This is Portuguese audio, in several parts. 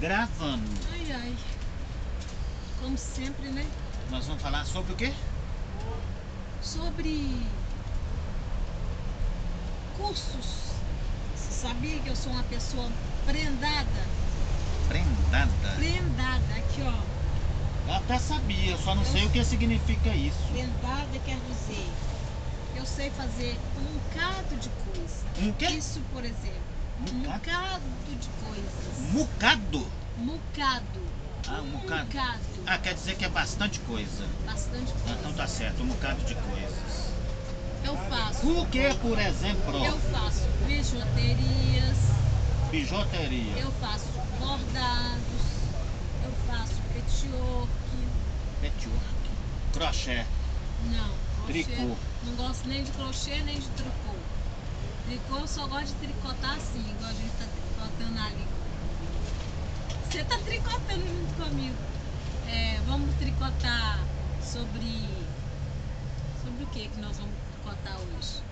gravando. Ai, ai. Como sempre, né? Nós vamos falar sobre o quê? Sobre cursos. Você sabia que eu sou uma pessoa prendada? Prendada. Prendada, aqui ó. Eu até sabia, eu só não sei o que significa isso. Prendada quer dizer, eu sei fazer um bocado de coisa. Um quê? Isso, por exemplo. Um Mucado? bocado de coisas. Mucado? Mucado. Ah, um mucado. Mucado. Ah, quer dizer que é bastante coisa. Bastante Ah, coisa. então tá certo, um bocado de coisas. Eu faço. O que, por exemplo? Eu faço bijuterias, Bijuteria. eu faço bordados, eu faço petioque. Patchwork. Crochê. Não, crochê. Tricô. Não gosto nem de crochê nem de tricô. Tricô eu só gosto de tricotar assim, igual a gente tá tricotando ali. Você tá tricotando junto comigo. É, vamos tricotar sobre. Sobre o que que nós vamos tricotar hoje?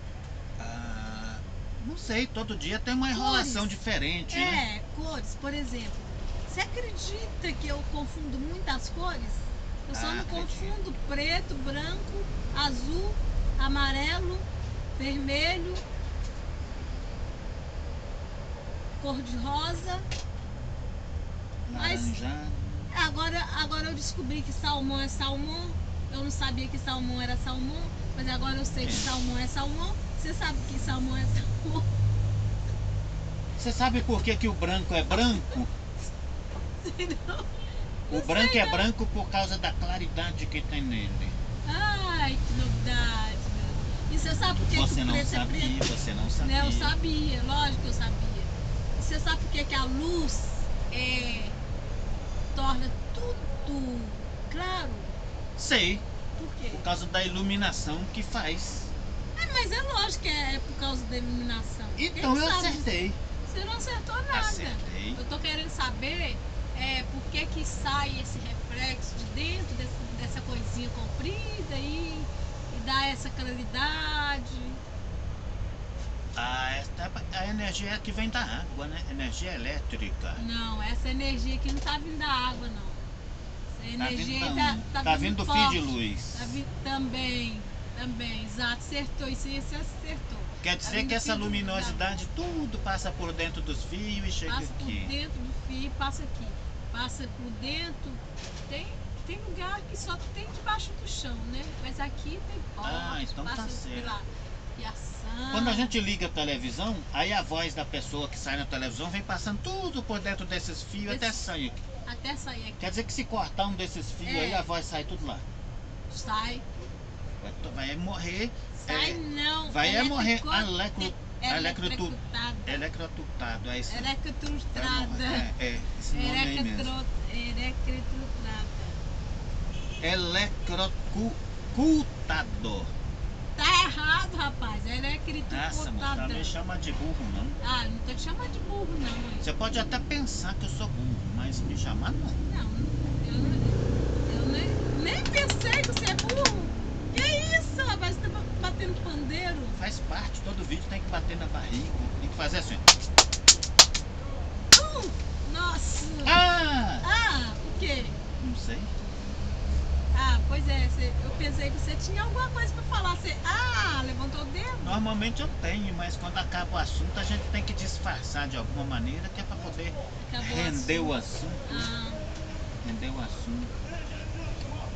Ah, não sei, todo dia tem uma enrolação Cores. diferente, né? É, cores, por exemplo. Você acredita que eu confundo muitas cores? Eu só Ah, não confundo preto, branco, azul, amarelo, vermelho, cor de rosa. mas- Laranjado. Agora, agora eu descobri que salmão é salmão. Eu não sabia que salmão era salmão, mas agora eu sei que É. salmão é salmão. Você sabe que salmão é salmão. Você sabe por que, que o branco é branco? Não. O branco é branco por causa da claridade que tem nele. Ai, que novidade, meu. E você sabe por que, que Você o não preto é sabia, preto? você não sabia. Né, eu sabia, lógico que eu sabia. Você sabe por que, que a luz é, torna tudo claro? Sei, Por quê? por causa da iluminação que faz. É, mas é lógico que é por causa da iluminação. Então Quem eu sabe? acertei. Você não acertou nada. Acertei. Eu tô querendo saber é, por que, que sai esse reflexo de dentro desse- dessa coisinha comprida aí e dá essa claridade. Ah, esta, a energia que vem da água, né? Energia elétrica. Não, essa energia aqui não tá vindo da água, não. Essa Tá energia vindo, tá, tá, tá vindo vindo do fio de luz. Tá vindo também, também, exato, acertou, isso aí você acertou. Quer Tá dizer que essa luminosidade tudo passa por dentro dos fios e chega Passa por aqui. dentro do fio e passa aqui. Passa por dentro. Tem, tem lugar que só tem debaixo do chão, né? Mas aqui tem porta, Ah, então tá passa certo. pela fiação. Quando a gente liga a televisão, aí a voz da pessoa que sai na televisão vem passando tudo por dentro desses fios Esse- até sair aqui. Até sair aqui. Quer dizer que se cortar um desses fios É. aí, a voz sai tudo lá. Sai. Vai, morrer, Sai É, não. vai é morrer electro, electrotu- Eletrocutada. eletrocutado. É isso. Eletrocutada. É, é, esse nome aí mesmo. Eletrocutada. Eletrocutado. Errado, rapaz. Nossa, moça, não me chama de burro, não. Ah, não tô te chamando de burro, não. hein? Você pode até pensar que eu sou burro, mas me chamar não. Não, eu, não- eu nem, nem pensei que você é burro. Que isso, rapaz? Você tá batendo pandeiro? Faz parte, todo vídeo tem que bater na barriga. Tem que fazer assim. Uh, nossa! Ah! Ah, o quê? Não sei. Ah, pois é, eu pensei que você tinha alguma coisa pra falar. Você, ah, levantou o dedo? Normalmente eu tenho, mas quando acaba o assunto a gente tem que disfarçar de alguma maneira que é pra poder Acabou render o assunto. assunto. Ah, Render o assunto.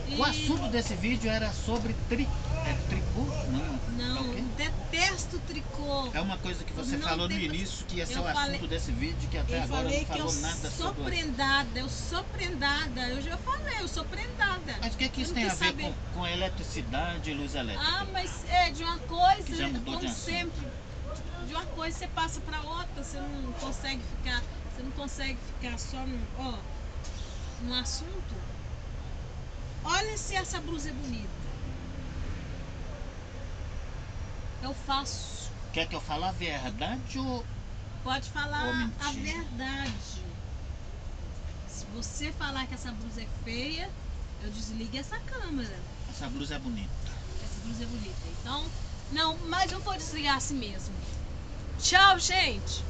e- O assunto desse vídeo era sobre tri... é, tricô? Não. Não, É detesto tricô. É uma coisa que você Não falou no início que ser Eu o assunto falei- desse vídeo que até Eu agora não que eu falou nada sou sobre. o- prendada, eu sou prendada. Eu já falei, eu sou prendada. Mas o que, que Eu isso tem a ver com, com eletricidade e luz elétrica? Ah, mas é de uma coisa, Que já mudou como de assunto. sempre, de uma coisa você passa pra outra, você não consegue ficar, você não consegue ficar só no, ó, no assunto. Olha se essa blusa é bonita. Eu faço. Quer que eu fale a verdade ou. Pode falar a verdade. Se você falar que essa blusa é feia, eu desligo essa câmera. Essa blusa é bonita. Essa blusa é bonita. Então, não, mas eu vou desligar assim mesmo. Tchau, gente!